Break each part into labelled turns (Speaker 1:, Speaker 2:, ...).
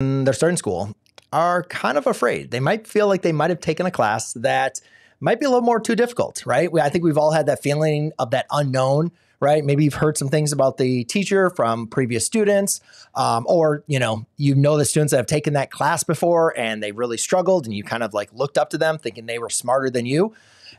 Speaker 1: they're starting school are kind of afraid. They might feel like they might have taken a class that might be a little more too difficult, right? I think we've all had that feeling of that unknown, right? Maybe you've heard some things about the teacher from previous students, um, or you know, you know the students that have taken that class before and they really struggled, and you kind of like looked up to them, thinking they were smarter than you.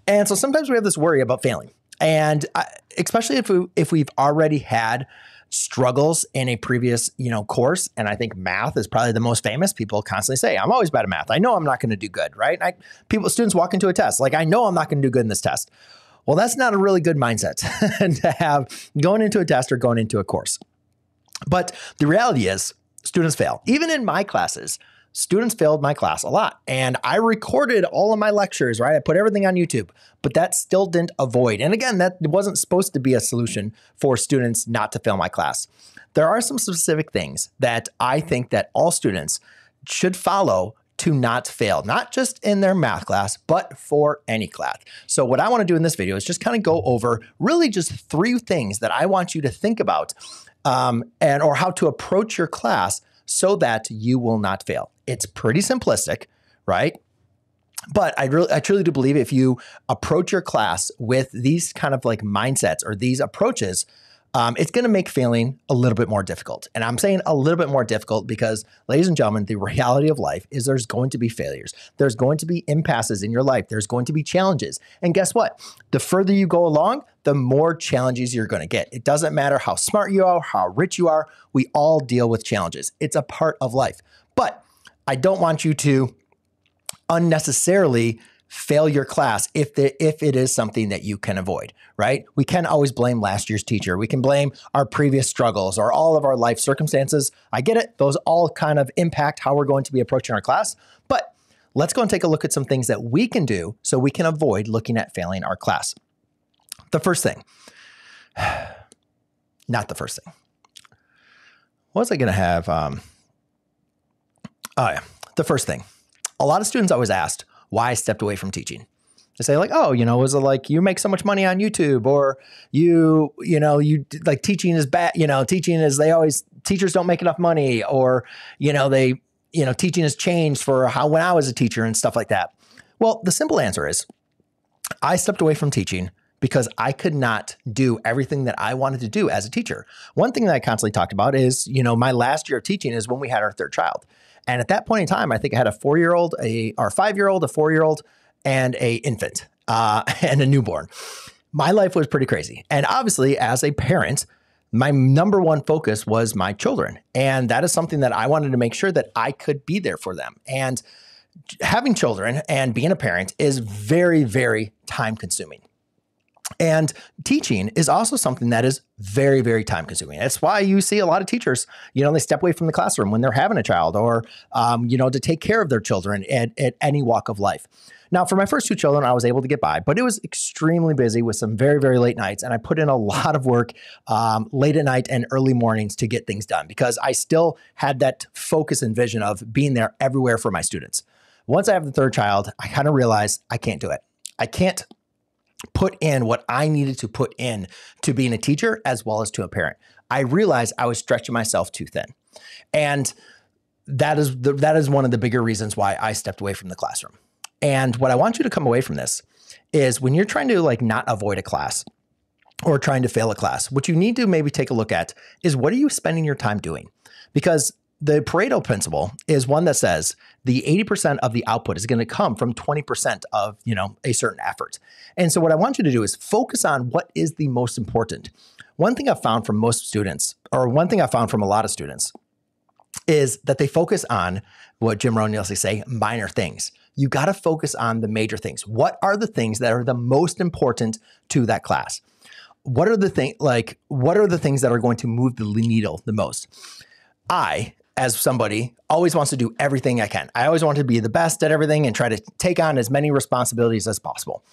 Speaker 1: And so sometimes we have this worry about failing, and I, especially if we if we've already had struggles in a previous, you know, course. And I think math is probably the most famous. People constantly say, I'm always bad at math. I know I'm not going to do good, right? I, people, students walk into a test. Like, I know I'm not going to do good in this test. Well, that's not a really good mindset to have going into a test or going into a course. But the reality is, students fail. Even in my classes, students failed my class a lot. And I recorded all of my lectures, right? I put everything on YouTube, but that still didn't avoid. And again, that wasn't supposed to be a solution for students not to fail my class. There are some specific things that I think that all students should follow to not fail, not just in their math class, but for any class. So, what I want to do in this video is just kind of go over really just three things that I want you to think about um, and or how to approach your class so that you will not fail. It's pretty simplistic, right? But I really, I truly do believe if you approach your class with these kind of like mindsets or these approaches, um, it's going to make failing a little bit more difficult. And I'm saying a little bit more difficult because, ladies and gentlemen, the reality of life is there's going to be failures. There's going to be impasses in your life. There's going to be challenges. And guess what? The further you go along, the more challenges you're going to get. It doesn't matter how smart you are, how rich you are. We all deal with challenges. It's a part of life. But I don't want you to unnecessarily fail your class if the, if it is something that you can avoid, right? We can always blame last year's teacher. We can blame our previous struggles or all of our life circumstances. I get it. Those all kind of impact how we're going to be approaching our class. But let's go and take a look at some things that we can do so we can avoid looking at failing our class. The first thing, not the first thing. What was I going to have? Um, Oh, yeah. The first thing a lot of students always asked why I stepped away from teaching. They say like, oh, you know, was it like you make so much money on YouTube, or you, you know, you like teaching is bad. You know, teaching is they always teachers don't make enough money, or you know, they, you know, teaching has changed for how when I was a teacher and stuff like that. Well, the simple answer is, I stepped away from teaching because I could not do everything that I wanted to do as a teacher. One thing that I constantly talked about is, you know, my last year of teaching is when we had our third child. And at that point in time, I think I had a four year old, a or five year old, a four year old, and a infant uh, and a newborn. My life was pretty crazy. And obviously, as a parent, my number one focus was my children. And that is something that I wanted to make sure that I could be there for them. And having children and being a parent is very, very time consuming. And teaching is also something that is very, very time consuming. That's why you see a lot of teachers, you know, they step away from the classroom when they're having a child or, um, you know, to take care of their children at, at any walk of life. Now, for my first two children, I was able to get by, but it was extremely busy with some very, very late nights. And I put in a lot of work um, late at night and early mornings to get things done because I still had that focus and vision of being there everywhere for my students. Once I have the third child, I kind of realized I can't do it. I can't put in what I needed to put in to being a teacher as well as to a parent. I realized I was stretching myself too thin. And that is the, that is one of the bigger reasons why I stepped away from the classroom. And what I want you to come away from this is when you're trying to like not avoid a class or trying to fail a class, what you need to maybe take a look at is what are you spending your time doing? Because the Pareto principle is one that says the 80% of the output is going to come from 20% of, you know, a certain effort. And so what I want you to do is focus on what is the most important. One thing I've found from most students, or one thing I found from a lot of students, is that they focus on what Jim Rohn used to say, minor things. You got to focus on the major things. What are the things that are the most important to that class? What are the things like what are the things that are going to move the needle the most? I as somebody always wants to do everything I can. I always want to be the best at everything and try to take on as many responsibilities as possible.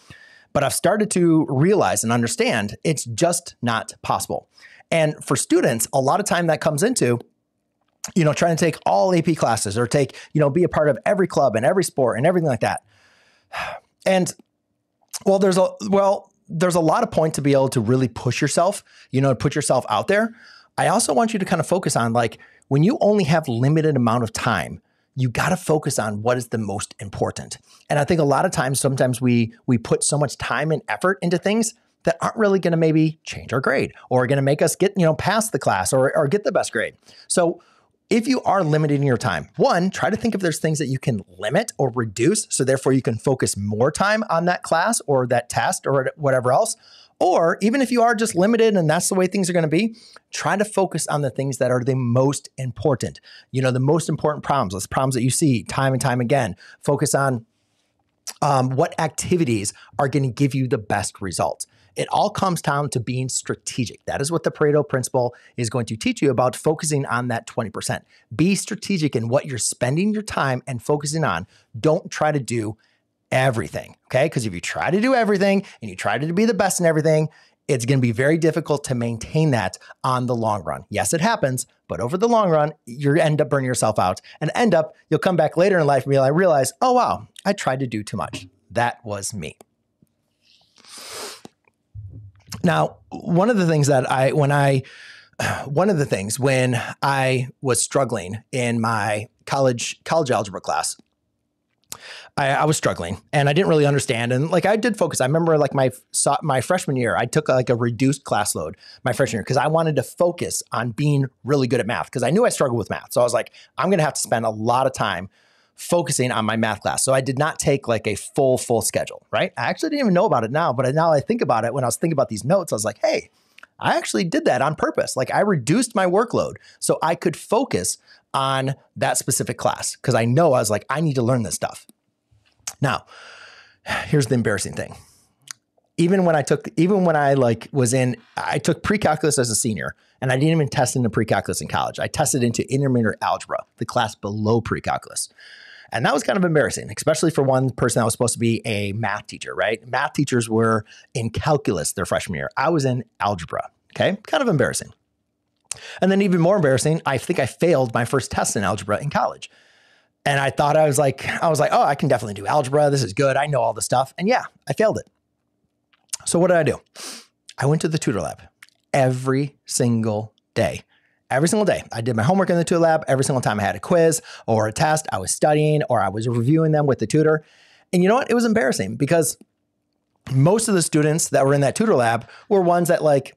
Speaker 1: But I've started to realize and understand it's just not possible. And for students, a lot of time that comes into you know trying to take all AP classes or take, you know, be a part of every club and every sport and everything like that. And well there's a well there's a lot of point to be able to really push yourself, you know, put yourself out there. I also want you to kind of focus on like when you only have limited amount of time, you got to focus on what is the most important. And I think a lot of times, sometimes we we put so much time and effort into things that aren't really going to maybe change our grade or going to make us get you know past the class or, or get the best grade. So if you are limiting your time, one, try to think if there's things that you can limit or reduce. So therefore you can focus more time on that class or that test or whatever else. Or even if you are just limited and that's the way things are going to be, try to focus on the things that are the most important. You know, the most important problems, those problems that you see time and time again. Focus on um, what activities are going to give you the best results. It all comes down to being strategic. That is what the Pareto principle is going to teach you about focusing on that 20%. Be strategic in what you're spending your time and focusing on. Don't try to do everything. Okay. Because if you try to do everything and you try to be the best in everything, it's going to be very difficult to maintain that on the long run. Yes, it happens, but over the long run, you end up burning yourself out and end up, you'll come back later in life and realize, oh, wow, I tried to do too much. That was me. Now, one of the things that I, when I, one of the things when I was struggling in my college college algebra class, I, I, was struggling and I didn't really understand. And like I did focus. I remember like my my freshman year, I took like a reduced class load my freshman year because I wanted to focus on being really good at math because I knew I struggled with math. So I was like, I'm going to have to spend a lot of time focusing on my math class. So I did not take like a full full schedule. Right? I actually didn't even know about it now, but now I think about it. When I was thinking about these notes, I was like, hey. I actually did that on purpose. Like I reduced my workload so I could focus on that specific class because I know I was like, I need to learn this stuff. Now, here's the embarrassing thing. Even when I took, even when I like was in, I took pre-calculus as a senior, and I didn't even test into pre-calculus in college. I tested into intermediate algebra, the class below pre-calculus. And that was kind of embarrassing, especially for one person that was supposed to be a math teacher, right? Math teachers were in calculus their freshman year. I was in algebra. Okay. Kind of embarrassing. And then even more embarrassing, I think I failed my first test in algebra in college. And I thought I was like, I was like, oh, I can definitely do algebra. This is good. I know all the stuff. And yeah, I failed it. So what did I do? I went to the tutor lab every single day. Every single day. I did my homework in the tutor lab. Every single time I had a quiz or a test, I was studying or I was reviewing them with the tutor. And you know what? It was embarrassing because most of the students that were in that tutor lab were ones that like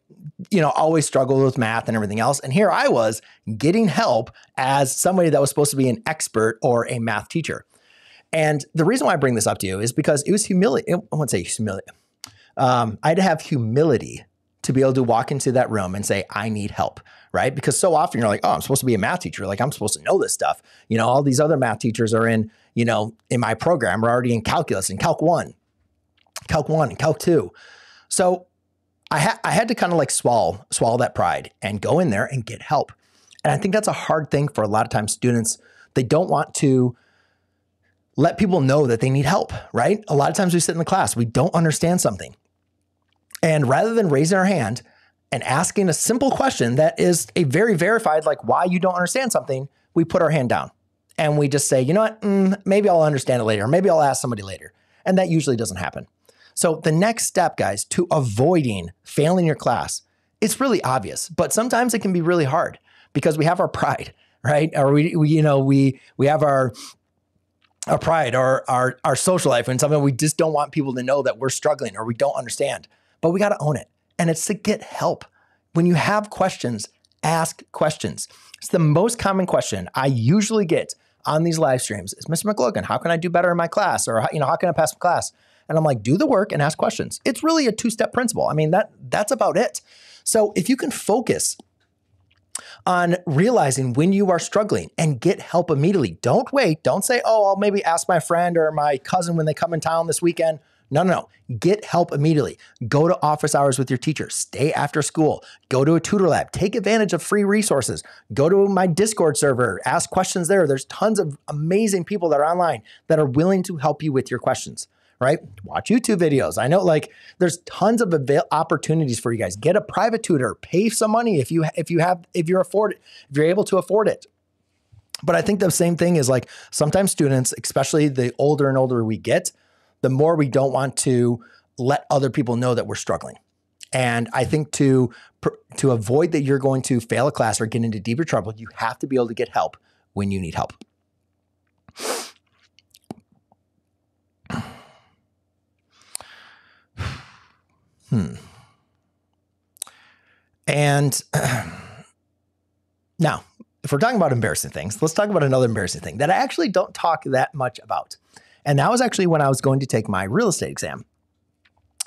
Speaker 1: you know, always struggled with math and everything else. And here I was getting help as somebody that was supposed to be an expert or a math teacher. And the reason why I bring this up to you is because it was humility. I won't say humility. Um, I had to have humility to be able to walk into that room and say, I need help, right? Because so often you're like, oh, I'm supposed to be a math teacher. Like, I'm supposed to know this stuff. You know, all these other math teachers are in, you know, in my program, are already in calculus and calc one, calc one, and calc two. So I, ha- I had to kind of like swallow swallow that pride and go in there and get help. And I think that's a hard thing for a lot of times students. They don't want to let people know that they need help, right? A lot of times we sit in the class, we don't understand something. And rather than raising our hand and asking a simple question that is a very verified, like why you don't understand something, we put our hand down and we just say, you know what, mm, maybe I'll understand it later. Maybe I'll ask somebody later. And that usually doesn't happen. So the next step, guys, to avoiding failing your class, it's really obvious, but sometimes it can be really hard because we have our pride, right? Or we, we you know, we we have our our pride or our our social life and something we just don't want people to know that we're struggling or we don't understand. But we got to own it. And it's to get help. When you have questions, ask questions. It's the most common question I usually get on these live streams is Mr. McLogan, how can I do better in my class? Or you know, how can I pass my class? And I'm like, do the work and ask questions. It's really a two-step principle. I mean, that that's about it. So if you can focus on realizing when you are struggling and get help immediately. Don't wait. Don't say, oh, I'll maybe ask my friend or my cousin when they come in town this weekend. No, no, no. Get help immediately. Go to office hours with your teacher. Stay after school. Go to a tutor lab. Take advantage of free resources. Go to my Discord server. Ask questions there. There's tons of amazing people that are online that are willing to help you with your questions right? Watch YouTube videos. I know like there's tons of avail- opportunities for you guys. Get a private tutor, pay some money if you if you have if you're afford if you're able to afford it. But I think the same thing is like sometimes students, especially the older and older we get, the more we don't want to let other people know that we're struggling. And I think to to avoid that you're going to fail a class or get into deeper trouble, you have to be able to get help when you need help. Hmm. And now, if we're talking about embarrassing things, let's talk about another embarrassing thing that I actually don't talk that much about. And that was actually when I was going to take my real estate exam.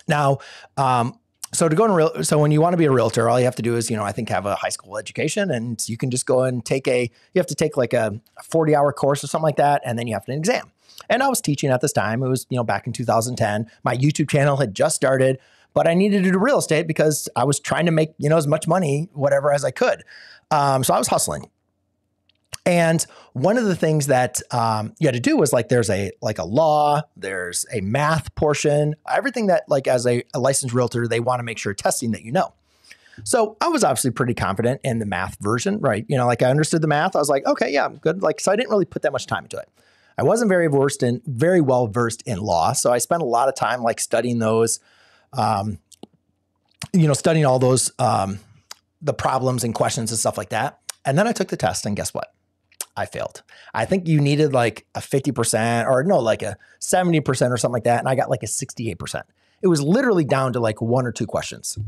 Speaker 1: Now, um, so to go in real, so when you want to be a realtor, all you have to do is, you know, I think have a high school education, and you can just go and take a. You have to take like a forty hour course or something like that, and then you have an exam. And I was teaching at this time. It was, you know, back in 2010. My YouTube channel had just started, but I needed to do real estate because I was trying to make, you know, as much money, whatever as I could. Um, so I was hustling. And one of the things that um, you had to do was like there's a like a law, there's a math portion, everything that like as a, a licensed realtor they want to make sure testing that you know. So I was obviously pretty confident in the math version, right? You know, like I understood the math. I was like, okay, yeah, I'm good. Like so, I didn't really put that much time into it. I wasn't very versed in very well versed in law, so I spent a lot of time like studying those, um, you know, studying all those um, the problems and questions and stuff like that. And then I took the test, and guess what? I failed. I think you needed like a 50% or no, like a 70% or something like that. And I got like a 68%. It was literally down to like one or two questions.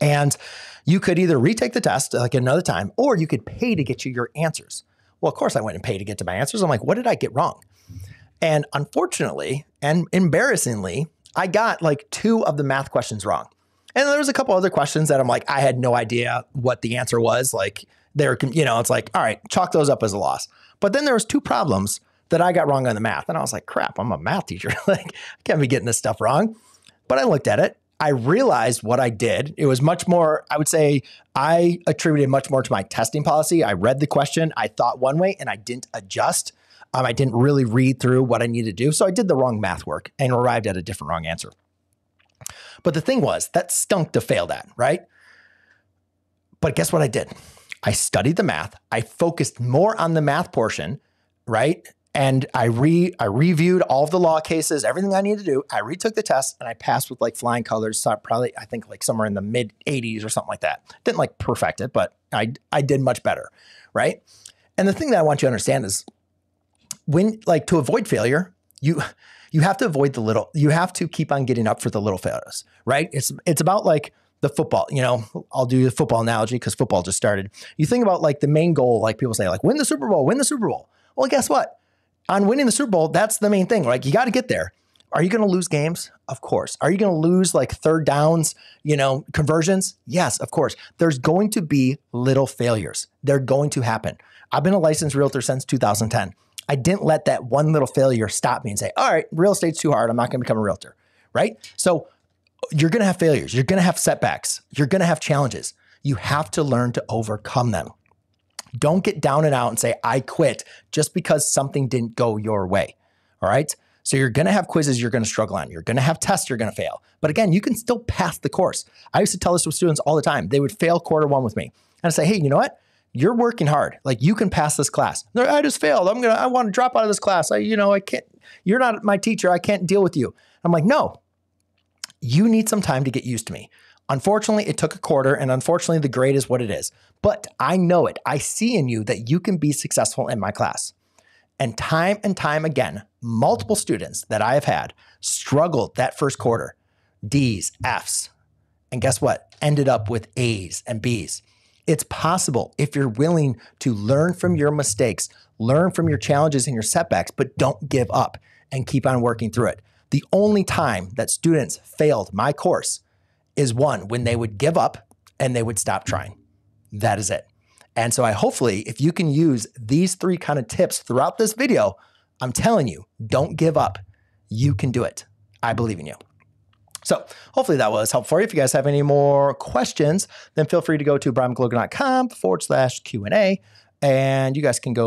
Speaker 1: And you could either retake the test like another time or you could pay to get you your answers. Well, of course, I went and paid to get to my answers. I'm like, what did I get wrong? And unfortunately and embarrassingly, I got like two of the math questions wrong. And there was a couple other questions that I'm like, I had no idea what the answer was. Like, they're, you know, it's like, all right, chalk those up as a loss. But then there was two problems that I got wrong on the math. And I was like, crap, I'm a math teacher. like, I can't be getting this stuff wrong. But I looked at it. I realized what I did. It was much more, I would say, I attributed much more to my testing policy. I read the question, I thought one way, and I didn't adjust. Um, I didn't really read through what I needed to do. So I did the wrong math work and arrived at a different wrong answer. But the thing was, that stunk to fail that, right? But guess what I did? I studied the math. I focused more on the math portion, right? And I re I reviewed all of the law cases, everything I needed to do. I retook the test and I passed with like flying colors. So probably I think like somewhere in the mid 80s or something like that. Didn't like perfect it, but I I did much better, right? And the thing that I want you to understand is when like to avoid failure, you you have to avoid the little you have to keep on getting up for the little failures, right? It's it's about like the football, you know, I'll do the football analogy because football just started. You think about like the main goal, like people say, like win the Super Bowl, win the Super Bowl. Well, guess what? On winning the Super Bowl, that's the main thing. Like you got to get there. Are you going to lose games? Of course. Are you going to lose like third downs, you know, conversions? Yes, of course. There's going to be little failures. They're going to happen. I've been a licensed realtor since 2010. I didn't let that one little failure stop me and say, all right, real estate's too hard. I'm not going to become a realtor. Right. So you're going to have failures. You're going to have setbacks. You're going to have challenges. You have to learn to overcome them. Don't get down and out and say, I quit just because something didn't go your way. All right. So you're going to have quizzes you're going to struggle on. You're going to have tests you're going to fail. But again, you can still pass the course. I used to tell this to students all the time. They would fail quarter one with me. And I say, hey, you know what? You're working hard. Like you can pass this class. I just failed. I'm to, I want to drop out of this class. I, you know, I can't, you're not my teacher. I can't deal with you. I'm like, no, you need some time to get used to me. Unfortunately, it took a quarter, and unfortunately, the grade is what it is. But I know it. I see in you that you can be successful in my class. And time and time again, multiple students that I have had struggled that first quarter, D's, F's, and guess what? Ended up with A's and B's. It's possible if you're willing to learn from your mistakes, learn from your challenges and your setbacks, but don't give up and keep on working through it. The only time that students failed my course is one when they would give up and they would stop trying. That is it. And so I hopefully if you can use these three kind of tips throughout this video, I'm telling you, don't give up. You can do it. I believe in you. So hopefully that was helpful for you. If you guys have any more questions, then feel free to go to brianmclogan.com forward slash Q&A and you guys can go